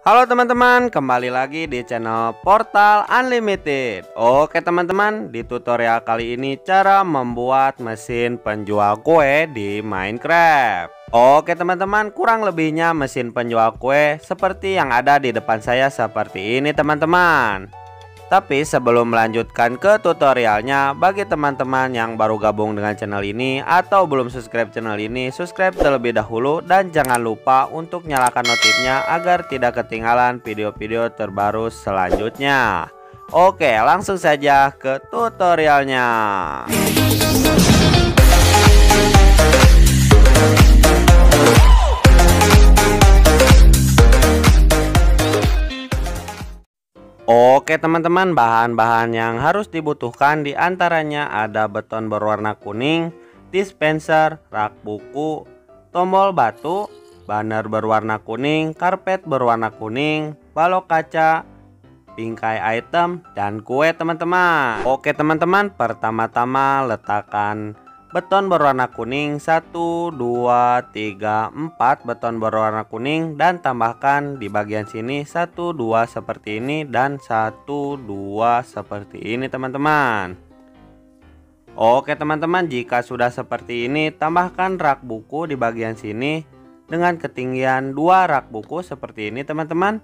Halo teman-teman, kembali lagi di channel Portal Unlimited. Oke teman-teman, di tutorial kali ini cara membuat mesin penjual kue di Minecraft. Oke teman-teman, kurang lebihnya mesin penjual kue seperti yang ada di depan saya seperti ini teman-teman. Tapi sebelum melanjutkan ke tutorialnya, bagi teman-teman yang baru gabung dengan channel ini atau belum subscribe channel ini, subscribe terlebih dahulu dan jangan lupa untuk nyalakan notifnya agar tidak ketinggalan video-video terbaru selanjutnya. Oke, langsung saja ke tutorialnya. Oke teman-teman bahan-bahan yang harus dibutuhkan di antaranya ada beton berwarna kuning, dispenser, rak buku, tombol batu, banner berwarna kuning, karpet berwarna kuning, balok kaca, bingkai item, dan kue teman-teman. Oke teman-teman pertama-tama letakkan beton berwarna kuning 1 2 3 4 beton berwarna kuning dan tambahkan di bagian sini 1 2 seperti ini dan 1 2 seperti ini teman-teman. Oke teman-teman jika sudah seperti ini tambahkan rak buku di bagian sini dengan ketinggian 2 rak buku seperti ini teman-teman.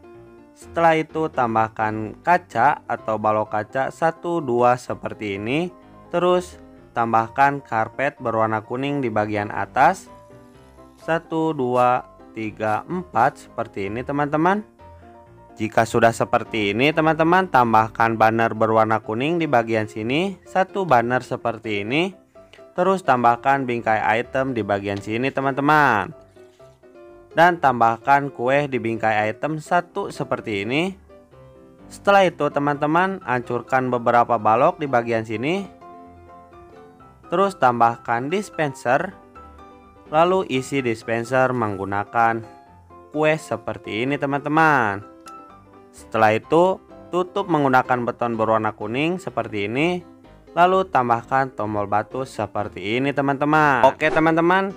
Setelah itu tambahkan kaca atau balok kaca 1 2 seperti ini. Terus tambahkan karpet berwarna kuning di bagian atas. 1 2 3 4 seperti ini teman-teman. Jika sudah seperti ini teman-teman tambahkan banner berwarna kuning di bagian sini. Satu banner seperti ini. Terus tambahkan bingkai item di bagian sini teman-teman. Dan tambahkan kue di bingkai item satu seperti ini. Setelah itu teman-teman hancurkan beberapa balok di bagian sini Terus tambahkan dispenser. Lalu isi dispenser menggunakan kue seperti ini teman-teman. Setelah itu tutup menggunakan beton berwarna kuning seperti ini. Lalu tambahkan tombol batu seperti ini teman-teman. Oke teman-teman,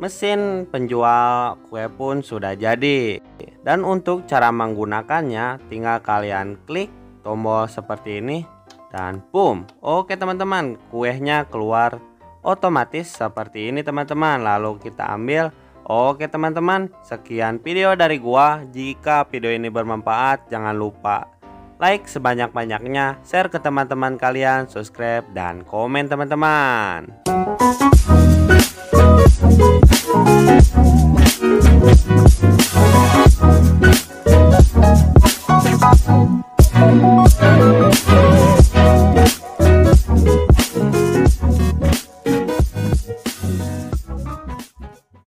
mesin penjual kue pun sudah jadi. Dan untuk cara menggunakannya tinggal kalian klik tombol seperti ini dan boom. Oke teman-teman kuehnya keluar. Otomatis seperti ini teman-teman. Lalu kita ambil. Oke teman-teman sekian video dari gua. Jika video ini bermanfaat jangan lupa like sebanyak-banyaknya share ke teman-teman kalian subscribe dan komen teman-teman